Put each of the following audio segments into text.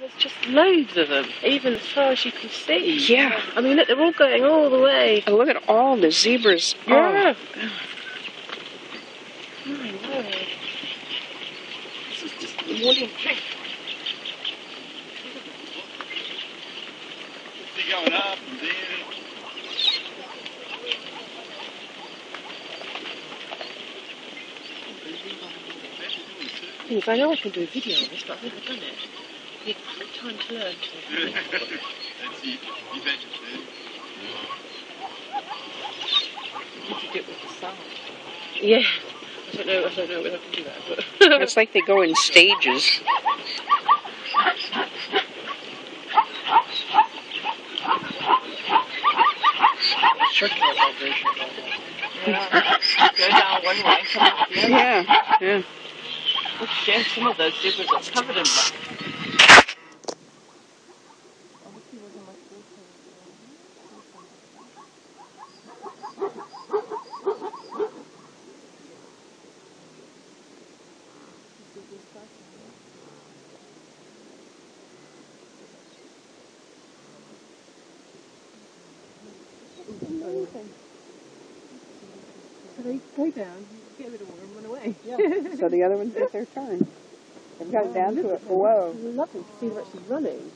There's just loads of them, even as far as you can see. Yeah. I mean, look, they're all going all the way. And look at all the zebras. Oh, Yeah. Oh, my word. This is just the morning trip. See going up and then Thing is, I know I can do a video on this, but I've never done it. Need time to learn. Let's see. You bet you Need do it with the sound. Yeah. I don't know. I don't know whether I can do that, but It's like they go in stages. Circular vibration. yeah. go down one way, come up the other. Yeah, yeah. Look, yeah, some of those zebras are covered in black. So they go down, get a bit of water and run away. Yeah. So the other ones get their turn. They've got it down to it. It's lovely to see them actually running.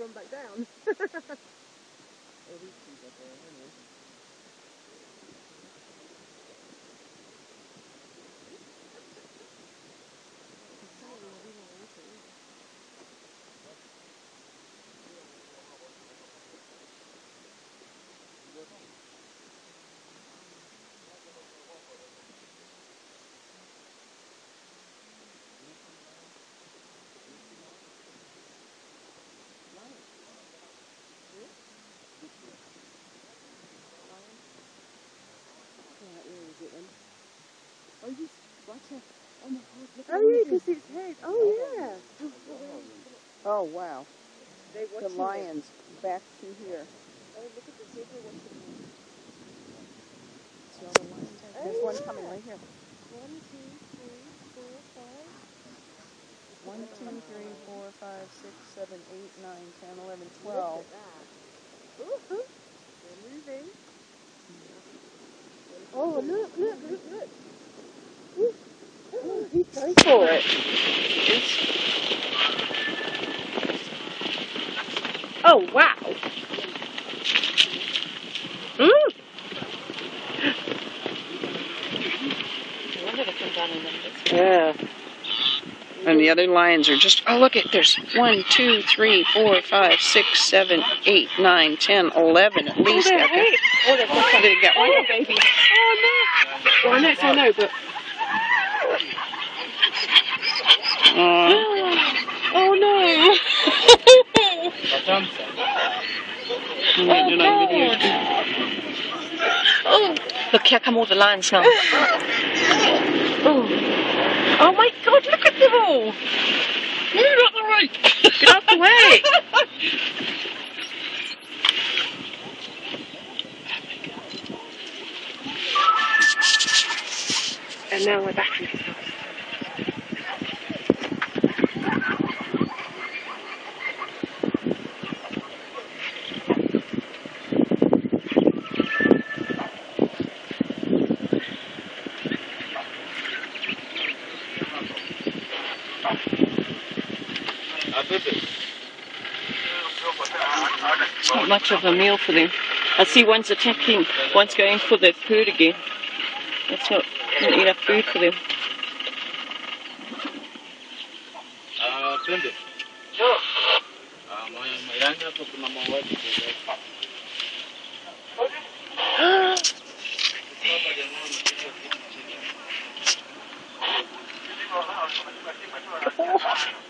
Run back down. Oh! Look oh yeah, can its head. Oh yeah. Oh, wow. They The lions back to here. Oh, look at the zebra watching them. See all the lions? There's one coming right here. One, two, three, four, five. One, two, three, four, five, six, seven, eight, nine, ten, eleven, that. Ooh, they're moving. Oh, look, look, look, look. Oh, he's for it. Oh, wow. Mm. I wonder they come down in numbers. Yeah. And the other lions are just, oh, look, at there's one, two, three, four, five, six, seven, eight, nine, ten, eleven at least. they're eight. Oh, they've got get one? Oh, baby. Oh, no. Well, I know, it's I know, but. Aw. Oh, no. I'm gonna do. Oh, Look, here come all the lions now. oh. Oh, my God, look at them all. Move out the way! Get out the way. and now my battery stopped. Not much of a meal for them. I see one's attacking, one's going for their food again. That's not, not enough food for them.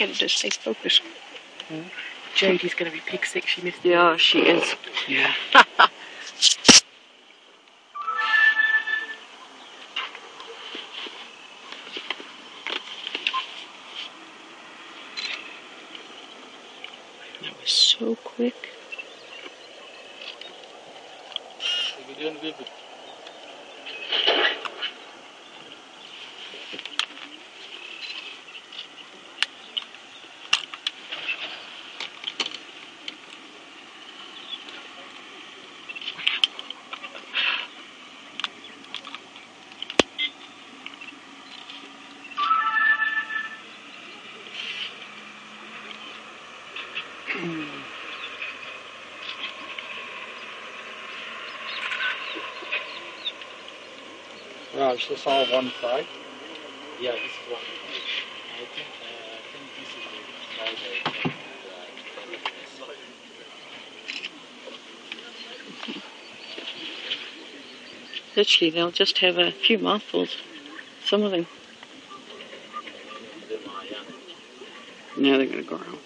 I can't get it to stay focused. Jodie's going to be pig sick. She missed Yeah, she is. Yeah. That was so quick. If you don't Right, is this all one side? Yeah, this is one. I think, uh, I think this is the side that, Literally, they'll just have a few mouthfuls. Some of them. uh. Now they're gonna grow.